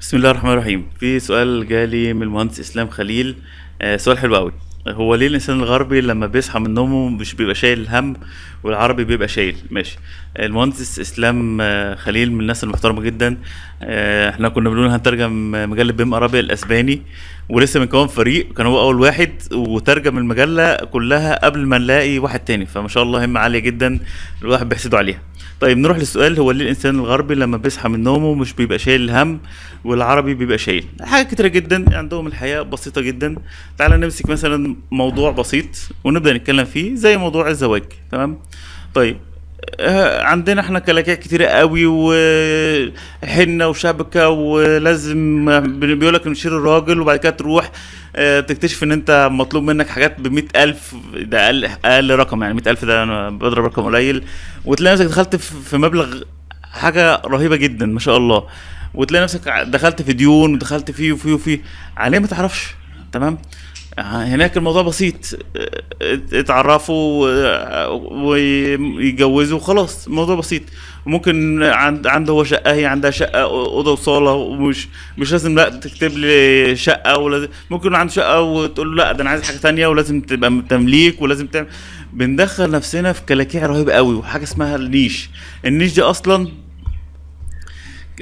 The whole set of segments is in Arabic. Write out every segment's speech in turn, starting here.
بسم الله الرحمن الرحيم. في سؤال جالي من المهندس إسلام خليل. آه سؤال حلو قوي هو ليه الإنسان الغربي لما بيصحى من نومه مش بيبقى شايل الهم والعربي بيبقى شايل؟ ماشي. المهندس إسلام آه، خليل من الناس المحترمة جدا. آه، إحنا كنا بنقول هنترجم مجلة بيم ارابيا الأسباني. ولسه بنكون فريق كان هو أول واحد وترجم المجلة كلها قبل ما نلاقي واحد تاني. فما شاء الله همة عالية جدا الواحد بيحسده عليها. طيب نروح للسؤال هو ليه الإنسان الغربي لما بيصحى من نومه مش بيبقى شايل الهم والعربي بيبقى شايل؟ حاجات كتيرة جدا عندهم الحياة بسيطة جدا. تعالى نمسك مثلا موضوع بسيط ونبدأ نتكلم فيه زي موضوع الزواج تمام؟ طيب عندنا إحنا كلاكيع كتيرة قوي وحنة وشبكة ولازم بيقول لك نشيل الراجل وبعد كده تروح آه، تكتشف إن أنت مطلوب منك حاجات بمئة ألف ده أقل أقل رقم يعني مئة ألف ده أنا بضرب رقم قليل. وتلاقي نفسك دخلت في مبلغ حاجة رهيبة جدا ما شاء الله. وتلاقي نفسك دخلت في ديون ودخلت فيه وفيه وفيه. عليه ما تعرفش. تمام؟ هناك الموضوع بسيط. ات- اتعرفوا ويتجوزوا خلاص الموضوع بسيط. ممكن عند عنده هو شقة هي عندها شقة أوضة وصالة ومش مش لازم لا تكتب لي شقة ولازم ممكن عنده شقة وتقول له لا ده أنا عايز حاجة تانية ولازم تبقى تمليك ولازم تعمل. بندخل نفسنا في كلاكيع رهيبة قوي وحاجة اسمها النيش. النيش دي أصلا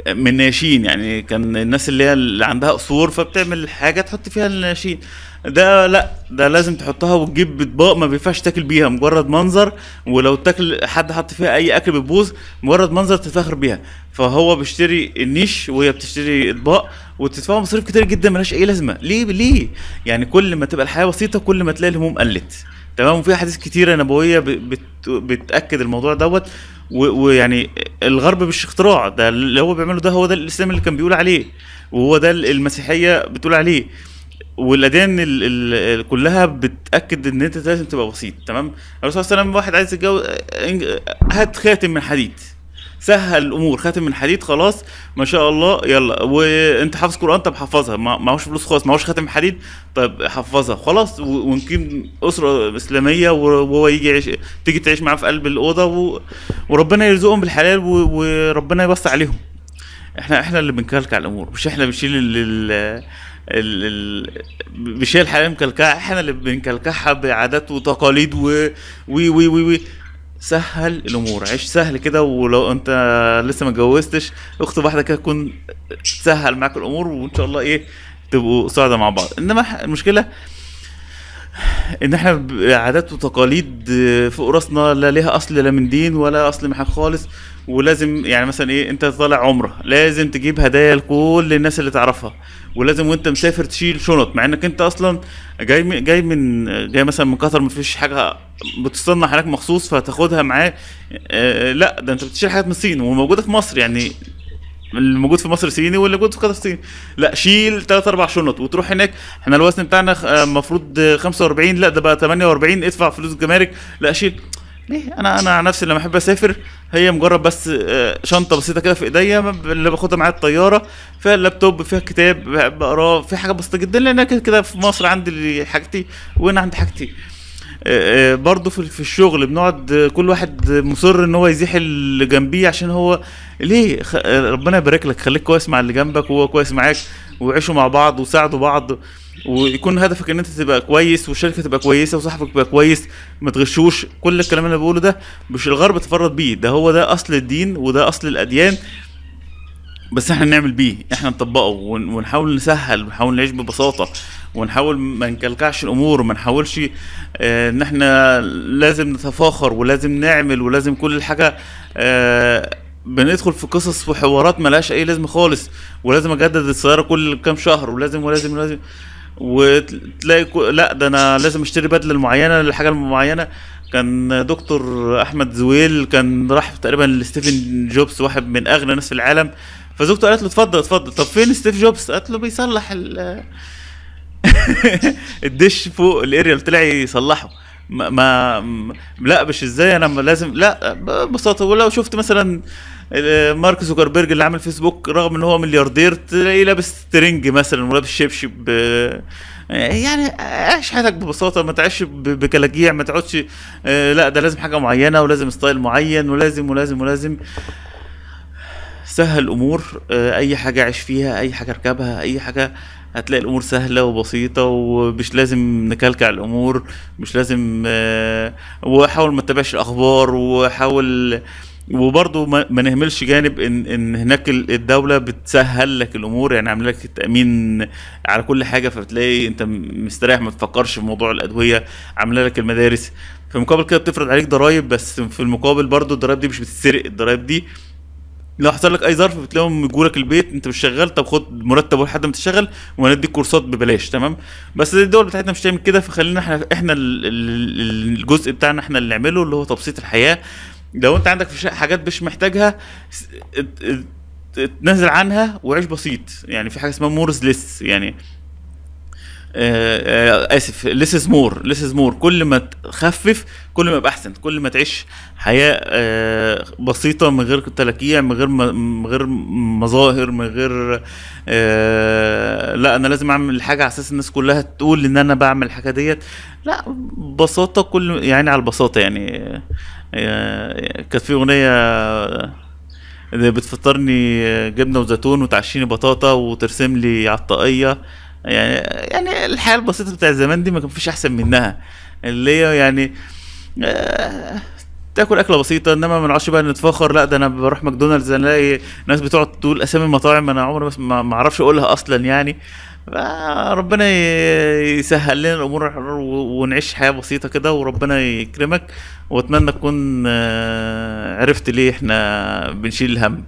من ناشين يعني كان الناس اللي هي اللي عندها قصور فبتعمل حاجة تحط فيها الناشين. ده لا ده لازم تحطها وتجيب اطباق ما بينفعش تاكل بيها مجرد منظر ولو تاكل حد حط فيها أي أكل بتبوظ مجرد منظر تتفاخر بيها. فهو بيشتري النيش وهي بتشتري اطباق وتدفع مصاريف كتير جدا ملهاش أي لازمة. ليه؟ ليه؟ يعني كل ما تبقى الحياة بسيطة كل ما تلاقي الهموم قلت. تمام؟ وفي أحاديث كتيرة نبوية بتأكد الموضوع دوت ويعني الغرب مش اختراع ده اللي هو بيعمله ده هو ده الإسلام اللي كان بيقول عليه وهو ده المسيحية بتقول عليه. والأديان ال- ال- كلها بتأكد إن أنت لازم تبقى بسيط تمام؟ الرسول صلى الله عليه وسلم واحد عايز يتجوز هات خاتم من حديد. سهل الأمور. خاتم من حديد خلاص. ما شاء الله. يلا. وانت حافظ قرآن؟ طب حفظها معهوش فلوس خالص. معهوش خاتم حديد؟ طب حفظها خلاص. و- ونجيب أسرة إسلامية وهو يجي يعيش تيجي تعيش معاه في قلب الأوضة و... وربنا يرزقهم بالحلال و... وربنا يوسع عليهم. إحنا إحنا اللي بنكلكع الأمور. مش إحنا بنشيل ال ال ال ال بنشيل الحياة مكلكعه إحنا اللي بنكلكعها بعادات وتقاليد و وي وي وي, وي. سهل الأمور. عيش. سهل كده ولو أنت لسه ما اتجوزتش اخطب واحدة كده تكون تسهل معاك الأمور وإن شاء الله إيه تبقوا سعداء مع بعض. إنما المشكلة إن إحنا بعادات وتقاليد فوق راسنا لا ليها أصل لا من دين ولا أصل من حاجة خالص. ولازم يعني مثلا إيه أنت طالع عمرة لازم تجيب هدايا لكل الناس اللي تعرفها. ولازم وأنت مسافر تشيل شنط مع إنك أنت أصلا جاي من جاي من جاي مثلا من قطر مفيش حاجة بتصنع هناك مخصوص فتاخدها معاه. آه لأ ده أنت بتشيل حاجات من الصين وموجودة في مصر. يعني اللي موجود في مصر صيني واللي موجود في قطر صيني. لا شيل ثلاث أربع شنط وتروح هناك. إحنا الوزن بتاعنا آه، المفروض 45 لا ده بقى 48 ادفع فلوس الجمارك لا شيل. ليه؟ أنا أنا عن نفسي لما أحب أسافر هي مجرد بس آه، شنطة بسيطة كده في إيديا اللي باخدها معايا الطيارة فيها اللابتوب فيها كتاب بقراه في حاجة بسيطة جدا لأن أنا كده في مصر عندي حاجتي وأنا عندي حاجتي. برضه في الشغل بنقعد آه، كل واحد مصر إن هو يزيح اللي جنبيه عشان هو ليه؟ آه، ربنا يبارك لك خليك كويس مع اللي جنبك وهو كويس معاك وعيشوا مع بعض وساعدوا بعض ويكون هدفك إن أنت تبقى كويس والشركة تبقى كويسة وصاحبك يبقى كويس ما تغشوش. كل الكلام اللي أنا بقوله ده مش الغرب تفرط بيه ده هو ده أصل الدين وده أصل الأديان. بس إحنا نعمل بيه. إحنا نطبقه ون- ونحاول نسهل ونحاول نعيش ببساطة. ونحاول ما نكلكعش الأمور وما نحاولش آه إن إحنا لازم نتفاخر ولازم نعمل ولازم كل حاجة آه بندخل في قصص وحوارات ملهاش أي لازمة خالص. ولازم أجدد السيارة كل كام شهر ولازم ولازم ولازم. وتلاقي لا ده أنا لازم أشتري بدلة معينة للحاجة المعينة. كان دكتور أحمد زويل كان راح تقريبا لستيفن جوبز واحد من أغنى الناس في العالم. فزوجته قالت له اتفضل اتفضل. طب فين ستيف جوبز؟ قالت له بيصلح ال الدش فوق الاريال طلع يصلحه. ما, ما لا مش إزاي أنا لازم لا ببساطة. ولو شفت مثلا آه، مارك زوكربيرج اللي عامل فيسبوك رغم إن هو ملياردير تلاقيه لابس ترنج مثلا ولابس شبشب يعني عيش حياتك ببساطة. ما تعيش بكلاكيع ما تقعدش آه، لا ده لازم حاجة معينة ولازم ستايل معين ولازم ولازم ولازم. سهل الأمور آه، أي حاجة عيش فيها أي حاجة اركبها أي حاجة هتلاقي الأمور سهلة وبسيطة ومش لازم نكلكع الأمور مش لازم آه، وحاول ما تتابعش الأخبار وحاول وبرضه ما نهملش جانب إن إن هناك ال- الدولة بتسهل لك الأمور يعني عاملة لك تأمين على كل حاجة فبتلاقي أنت مستريح ما تفكرش في موضوع الأدوية عاملة لك المدارس. في مقابل كده بتفرض عليك ضرايب بس في المقابل برضه الضرايب دي مش بتتسرق الضرايب دي لو حصل لك أي ظرف بتلاقيهم يجوا لك البيت أنت مش شغال طب خد مرتب لحد ما تشتغل وهنديك كورسات ببلاش تمام؟ بس الدول بتاعتنا مش تعمل كده فخلينا إحنا إحنا ال- ال- الجزء بتاعنا إحنا اللي نعمله اللي هو تبسيط الحياة. لو أنت عندك حاجات مش محتاجها تنزل عنها وعيش بسيط. يعني في حاجة اسمها مورز ليس يعني آسف. less is more less is more كل ما تخفف كل ما يبقى أحسن. كل ما تعيش حياة آه، بسيطة من غير كلاكيع من غير من غير مظاهر من غير آه، لا أنا لازم أعمل حاجة على أساس الناس كلها تقول إن أنا بعمل الحاجة ديت. لا ببساطة كل يعني على البساطة يعني آه، كانت في أغنية بتفطرني جبنة وزيتون وتعشيني بطاطا وترسم لي على الطاقيه يعني يعني الحياة البسيطة بتاع زمان دي ما كان فيش أحسن منها. اللي هي يعني آه، تاكل أكلة بسيطة إنما ما نقعدش بقى نتفاخر لا ده أنا بروح ماكدونالدز ألاقي ناس بتقعد تقول أسامي المطاعم أنا عمري ما أعرفش أقولها أصلا يعني. ربنا يسهل لنا الأمور ونعيش حياة بسيطة كده وربنا يكرمك وأتمنى تكون آه، عرفت ليه إحنا بنشيل الهم